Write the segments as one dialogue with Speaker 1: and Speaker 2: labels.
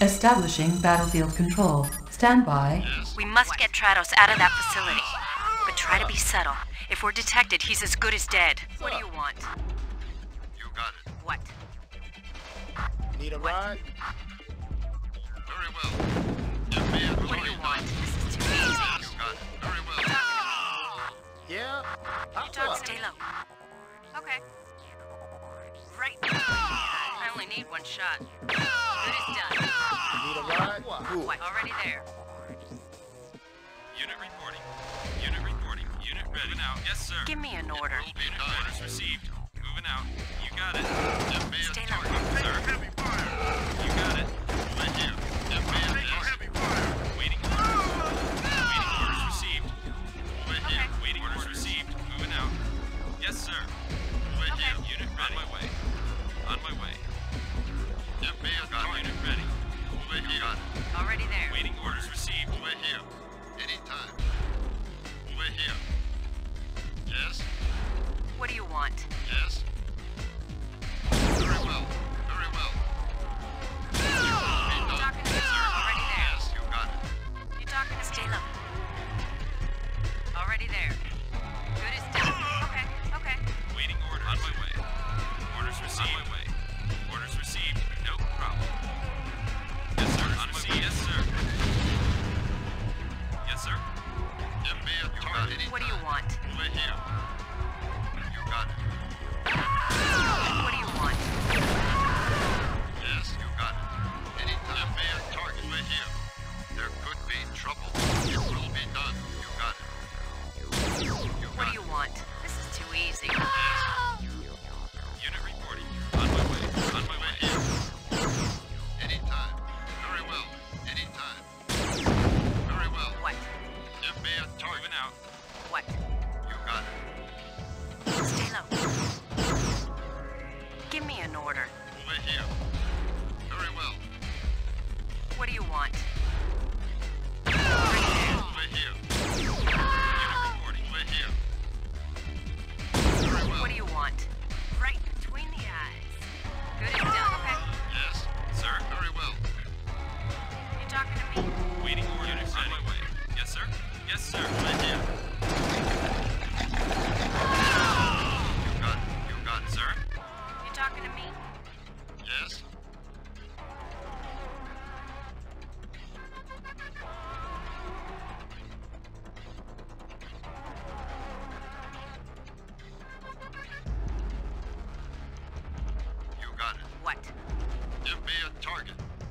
Speaker 1: Establishing battlefield control. Stand by.
Speaker 2: We must get Tratos out of that facility. But try to be subtle. If we're detected, he's as good as dead. What do you want?
Speaker 3: You got it.
Speaker 2: What?
Speaker 4: Need a ride?
Speaker 3: Very well. FBI has
Speaker 2: What do you want? This is too easy.
Speaker 3: You got it. Very well.
Speaker 4: Yeah? How
Speaker 2: You talk, stay low. Okay. Right. Now. I only need one shot. Good is done.
Speaker 4: Need a ride? Cool.
Speaker 2: What? Already there.
Speaker 5: Unit reporting. Unit reporting. Unit ready. Moving out. Yes, sir.
Speaker 2: Give me an order.
Speaker 3: Will
Speaker 5: Unit orders received. Moving out. You got it.
Speaker 2: Stay low.
Speaker 3: target.
Speaker 5: Sir.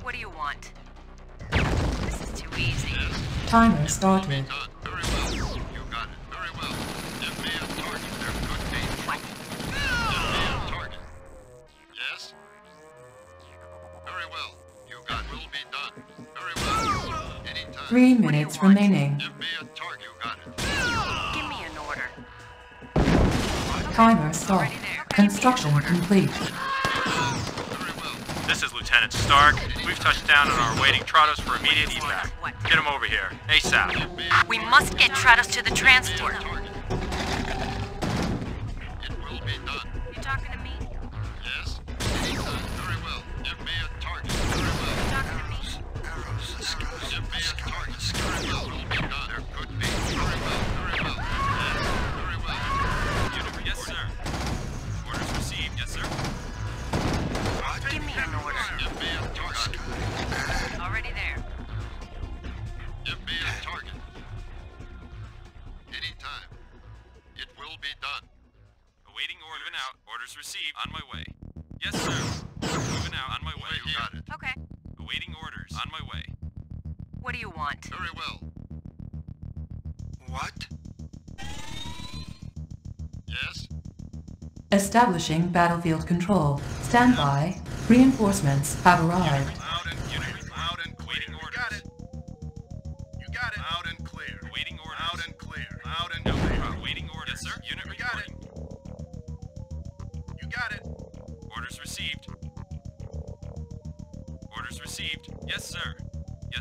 Speaker 2: What do you want? This is too easy.
Speaker 3: Yes.
Speaker 1: Timer started.
Speaker 3: Uh, very well. You got it. Very well. FBI target. There could be trouble. FBI target. Yes. Very well. You got it. Will be done. Very well. Anytime.
Speaker 1: Three
Speaker 2: What do you
Speaker 1: minutes
Speaker 2: want?
Speaker 1: remaining.
Speaker 3: FBI target. You got it.
Speaker 2: Give me an order.
Speaker 1: Timer start. Construction complete.
Speaker 5: This is Lieutenant Stark. We've touched down and are awaiting Tratos for immediate evac. Get him over here. ASAP.
Speaker 2: We must get Tratos to the transport.
Speaker 5: Received. On my way. Yes, sir. Moving out. On my way.
Speaker 3: You got it.
Speaker 2: Okay.
Speaker 5: Awaiting orders. On my way.
Speaker 2: What do you want?
Speaker 3: Very well.
Speaker 4: What?
Speaker 3: Yes.
Speaker 1: Establishing battlefield control. Stand by. Reinforcements have arrived.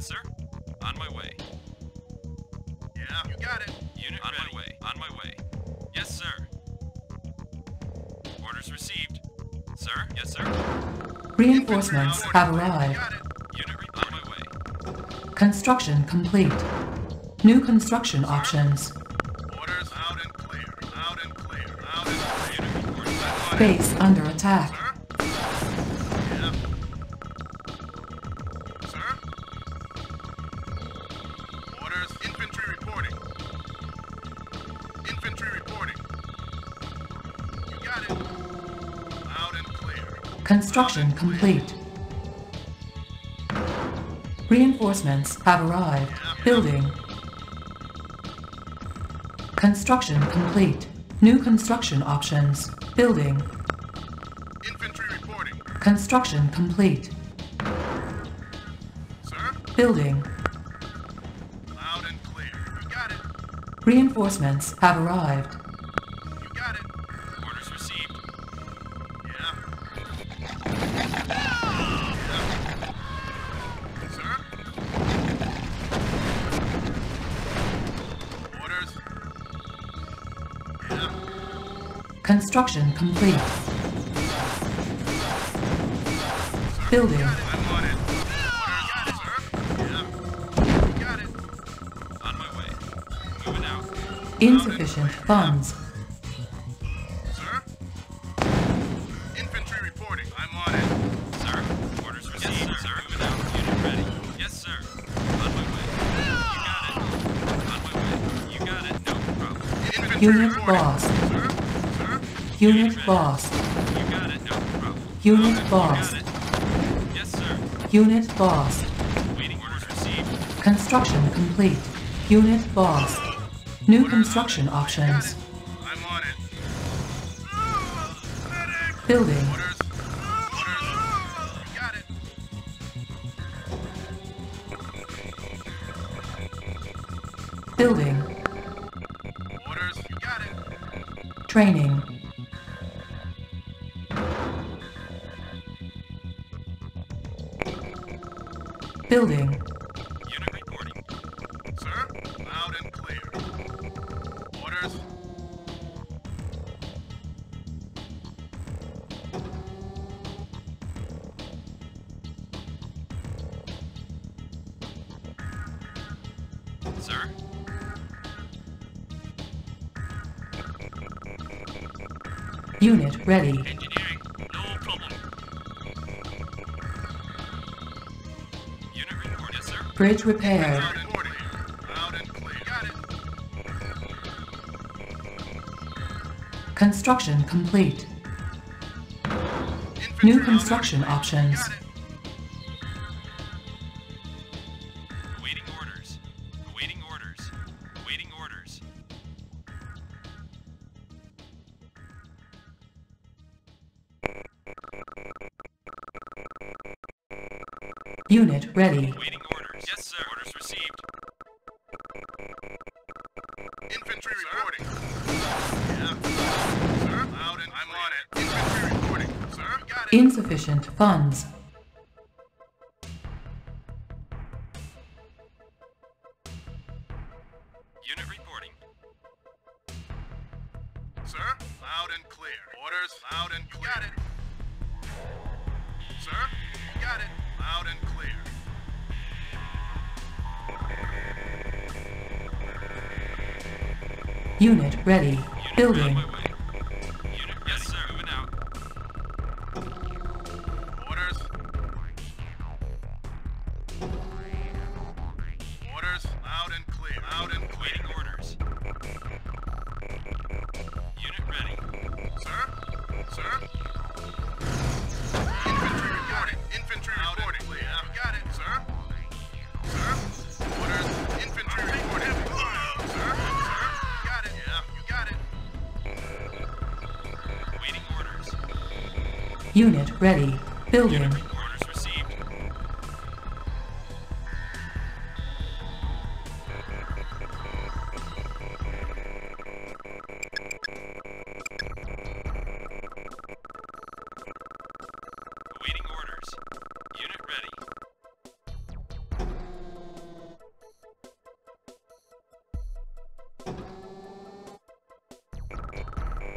Speaker 5: Yes, sir. On my way.
Speaker 3: Yeah. You got it.
Speaker 5: Unit on my way. On my way. Yes, sir. Orders received. Sir? Yes, sir.
Speaker 1: Reinforcements have arrived.
Speaker 3: Got it.
Speaker 5: Unit re- on
Speaker 1: Construction complete. New construction options.
Speaker 3: Orders loud and clear. Loud and clear. Loud and clear. Unit reporting.
Speaker 1: Base under attack.
Speaker 3: Sir?
Speaker 1: Construction complete. Reinforcements have arrived. Building. Construction complete. New construction options. Building.
Speaker 3: Infantry reporting.
Speaker 1: Construction complete.
Speaker 3: Sir?
Speaker 1: Building.
Speaker 3: Loud and clear. You got it.
Speaker 1: Reinforcements have arrived. Way. complete. Building. Insufficient funds.
Speaker 3: Sir? Infantry reporting. I'm on it.
Speaker 5: Sir. Orders received. Yes, sir. Moving out. Unit ready. Yes, sir. On my way. You got it. On my way. You got it. No problem.
Speaker 3: Infantry
Speaker 1: Unit lost. Unit lost.
Speaker 5: No.
Speaker 1: Unit
Speaker 5: You
Speaker 1: lost.
Speaker 5: Yes, sir.
Speaker 1: Unit lost. Construction complete. Unit lost. New construction options.
Speaker 3: I'm on it.
Speaker 1: Building.
Speaker 3: Orders. Orders.
Speaker 1: Building.
Speaker 3: Orders.
Speaker 1: Training. Building.
Speaker 5: Unit reporting.
Speaker 3: Sir? Loud and clear. Orders.
Speaker 5: Sir.
Speaker 1: Unit ready.
Speaker 3: Got it.
Speaker 1: Construction complete. New construction options.
Speaker 3: Got it.
Speaker 1: Insufficient funds.
Speaker 5: Unit reporting.
Speaker 3: Sir? Loud and clear. Orders? Loud and clear. Got it. Sir? Got it. Loud and clear.
Speaker 1: Unit ready.
Speaker 5: Unit on
Speaker 1: Building.
Speaker 5: Unit ready. Building.
Speaker 3: Orders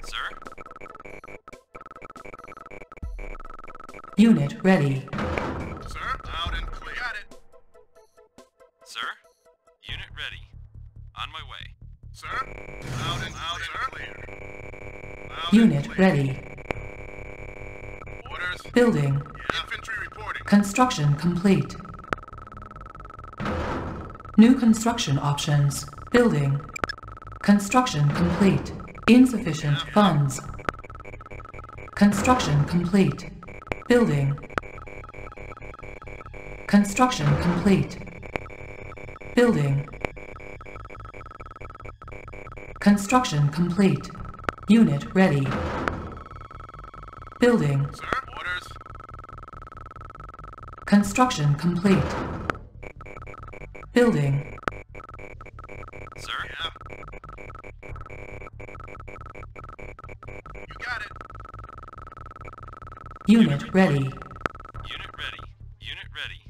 Speaker 5: Sir? Unit ready.
Speaker 3: Sir, loud and clear. Got it. Sir,
Speaker 1: unit ready.
Speaker 5: On my way. Sir,
Speaker 1: loud
Speaker 3: and, loud and clear. Loud
Speaker 1: unit and clear. ready.
Speaker 3: Orders.
Speaker 1: Building. Yeah.
Speaker 3: Infantry reporting.
Speaker 1: Construction complete. New construction options. Building. Construction complete. Insufficient funds. Construction complete. Building. Construction complete. Building. Construction complete. Unit ready. Building.
Speaker 3: Sir. Orders.
Speaker 1: Construction complete. Building. Unit ready.
Speaker 5: Unit ready. Unit ready.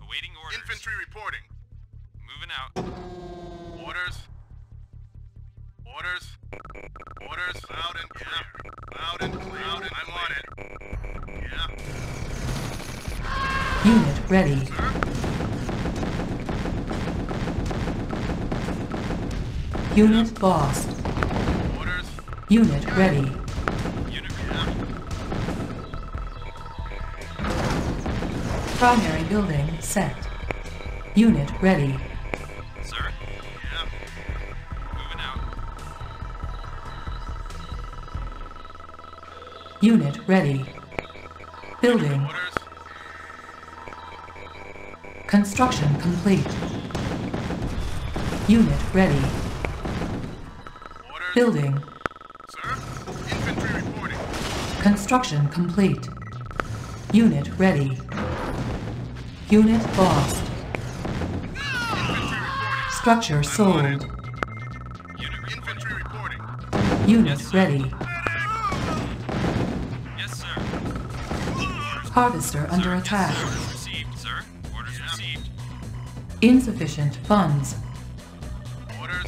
Speaker 5: Awaiting orders.
Speaker 3: Infantry reporting.
Speaker 5: Moving out.
Speaker 3: Orders. Orders. Orders. Loud and clear. Loud and clear. Loud and I'm on it. Yeah.
Speaker 1: Unit ready.
Speaker 3: Sir.
Speaker 1: Unit lost.
Speaker 3: Orders.
Speaker 1: Unit ready. Primary building set. Unit ready.
Speaker 5: Sir?
Speaker 3: Yeah.
Speaker 5: Moving out.
Speaker 1: Unit ready. Building.
Speaker 3: Orders.
Speaker 1: Construction complete. Unit ready.
Speaker 3: Orders.
Speaker 1: Building.
Speaker 3: Sir. Infantry reporting.
Speaker 1: Construction complete. Unit ready. Unit lost. Structure sold.
Speaker 5: Unit
Speaker 3: Infantry
Speaker 5: reporting.
Speaker 3: reporting.
Speaker 1: Unit
Speaker 5: Yes,
Speaker 1: ready.
Speaker 5: Yes, sir.
Speaker 1: Harvester under attack.
Speaker 5: Yes, received, sir. Orders received.
Speaker 1: Insufficient funds.
Speaker 3: Orders.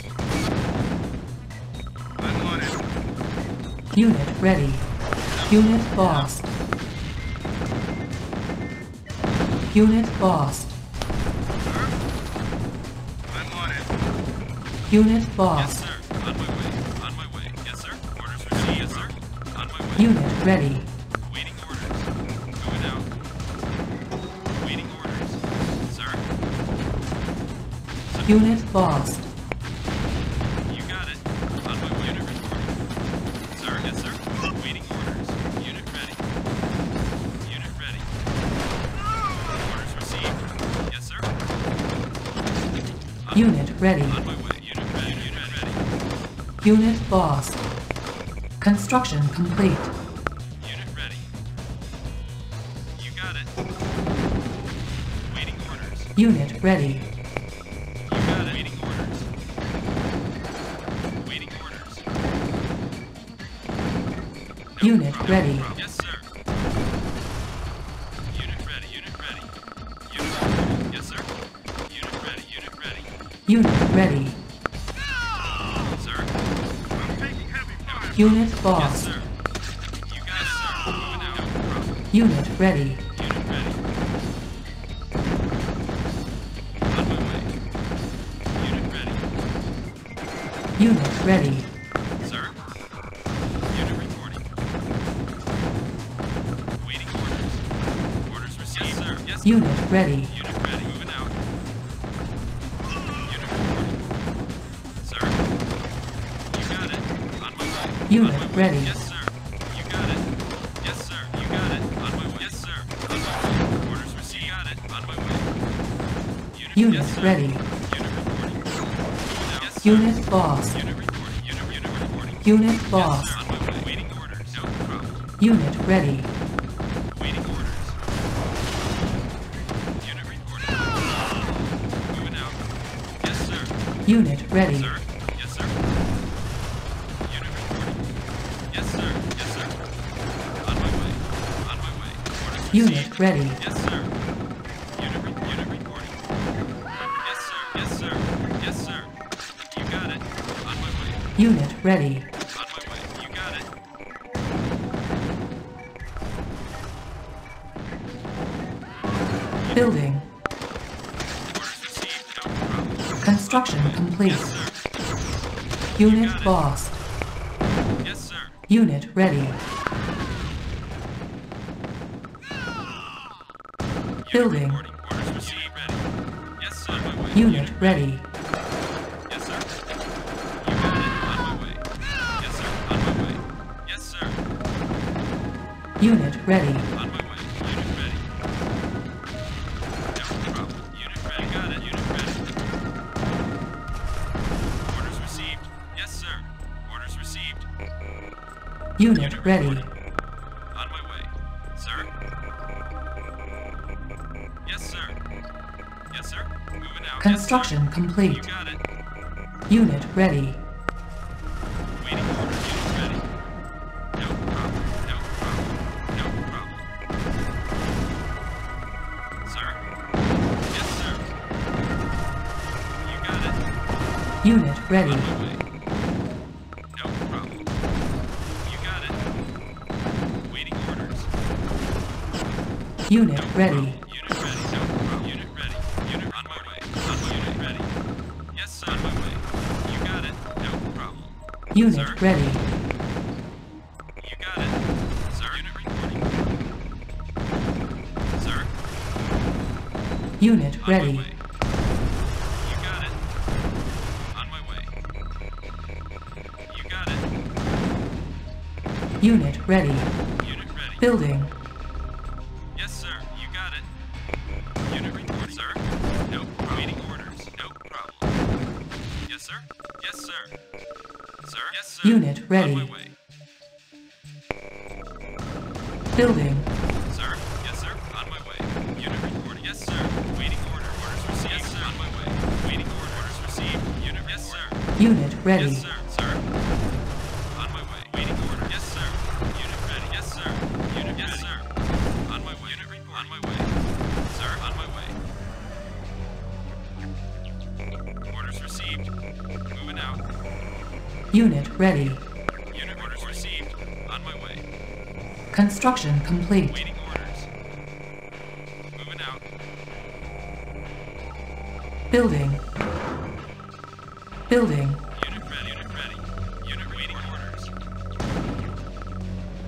Speaker 3: I'm on it.
Speaker 1: Unit ready. Unit lost. Unit lost.
Speaker 3: I'm on it.
Speaker 1: Unit
Speaker 5: Yes,
Speaker 1: lost.
Speaker 5: sir. On my way. On my way. Yes, sir. Orders received. Yes, sir. On my way.
Speaker 1: Unit ready.
Speaker 5: Waiting orders. Moving out. Waiting orders. Sir? Sir,
Speaker 1: Unit lost.
Speaker 5: Ready. on my way. Unit ready. Unit ready.
Speaker 1: Unit lost. Construction complete.
Speaker 5: Unit ready. You got it. Waiting orders.
Speaker 1: Unit ready.
Speaker 5: You got it. Waiting orders. Waiting orders. No
Speaker 1: Unit
Speaker 5: problem.
Speaker 1: ready.
Speaker 5: Unit Yes,
Speaker 1: lost.
Speaker 5: sir. You got it, out.
Speaker 1: Unit ready.
Speaker 5: Unit ready. On my way. Unit ready.
Speaker 1: Unit ready.
Speaker 5: Sir? Unit reporting. Waiting orders. Orders received. Yes, sir. Yes, sir.
Speaker 1: Unit ready.
Speaker 5: Unit ready. Yes, sir. You got it. Yes, sir. You got it. On my way. Yes, sir. On my way. Orders received. Got it. On my way. Unit,
Speaker 1: Unit
Speaker 5: yes,
Speaker 1: ready.
Speaker 5: Unit reporting. Yes.
Speaker 1: Unit lost.
Speaker 5: Unit reporting. Unit, unit reporting.
Speaker 1: Unit
Speaker 5: Yes,
Speaker 1: lost.
Speaker 5: sir. On my way. Waiting orders. No problem.
Speaker 1: Unit ready.
Speaker 5: Waiting orders. Unit reporting. Moving out. Yes, sir.
Speaker 1: Unit ready.
Speaker 5: Sir.
Speaker 1: Ready.
Speaker 5: Yes, sir. Unit, re- unit reporting. Yes, sir. Yes, sir. Yes, sir. You got it. On my way.
Speaker 1: Unit ready.
Speaker 5: On my way. You got it.
Speaker 1: Building.
Speaker 5: No.
Speaker 1: Construction complete.
Speaker 5: Yes.
Speaker 1: Unit lost.
Speaker 5: Yes, sir.
Speaker 1: Unit ready.
Speaker 5: Way. Yes, sir.
Speaker 1: Unit ready.
Speaker 5: On my way. Yes, sir. On my way. Yes, sir.
Speaker 1: Unit ready.
Speaker 5: No problem. Unit ready. Got it. Unit ready. Orders received. Yes, sir. Orders received.
Speaker 1: Unit ready. Construction complete. Unit ready.
Speaker 5: Unit ready. No problem. You got it. Waiting orders.
Speaker 1: Unit
Speaker 5: No
Speaker 1: ready.
Speaker 5: problem. Unit Sir?
Speaker 1: ready.
Speaker 5: You got it. Sir. Unit reporting. Sir.
Speaker 1: Unit
Speaker 5: On
Speaker 1: ready.
Speaker 5: You got it. On my way. You got it.
Speaker 1: Unit ready.
Speaker 5: Unit ready.
Speaker 1: Building. Ready.
Speaker 5: On my way.
Speaker 1: Building.
Speaker 5: Sir. Yes, sir. On my way. Unit report. Yes, sir. Waiting order. Orders received. Yes, sir. On my way. Waiting order. Orders received. Unit. Yes, sir.
Speaker 1: Unit ready.
Speaker 5: Yes, sir. Sir. On my way. Waiting order. Yes, sir. Unit ready. Yes, sir. Unit. Yes, sir. On my way. Unit report. On my way. Sir. On my way. Orders received. Moving out.
Speaker 1: Unit ready. Construction complete.
Speaker 5: Waiting orders. Moving out.
Speaker 1: Building. Building.
Speaker 5: Unit ready. Unit ready. Unit waiting orders.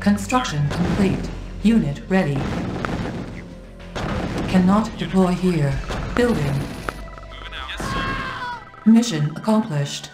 Speaker 1: Construction complete. Unit ready. Cannot deploy here. Building.
Speaker 5: Moving out. Yes, sir.
Speaker 1: Mission accomplished.